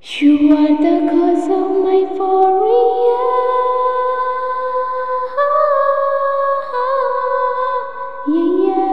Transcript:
You are the cause of my euphoria. Yeah.